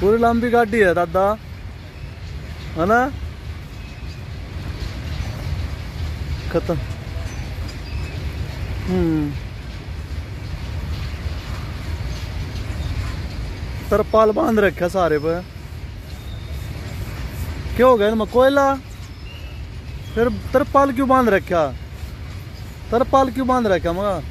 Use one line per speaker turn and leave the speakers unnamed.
पूरी लंबी गाड़ी है, दादा। है ना? खत्म। हम्म। तरपाल बाँध रखा सारे पे। क्यों हो गया इनमें कोयला? फिर तरपाल क्यों बाँध रखा? तरपाल क्यों बाँध रखा, मगा?